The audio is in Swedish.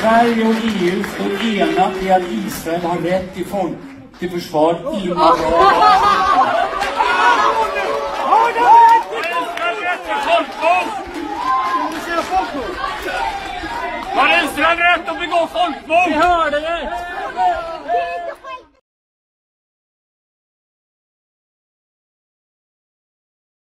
Sverige och EU står enat i att Israel har rätt till, folk, till försvar inom folkmord! Har Israel rätt att begå folkmord?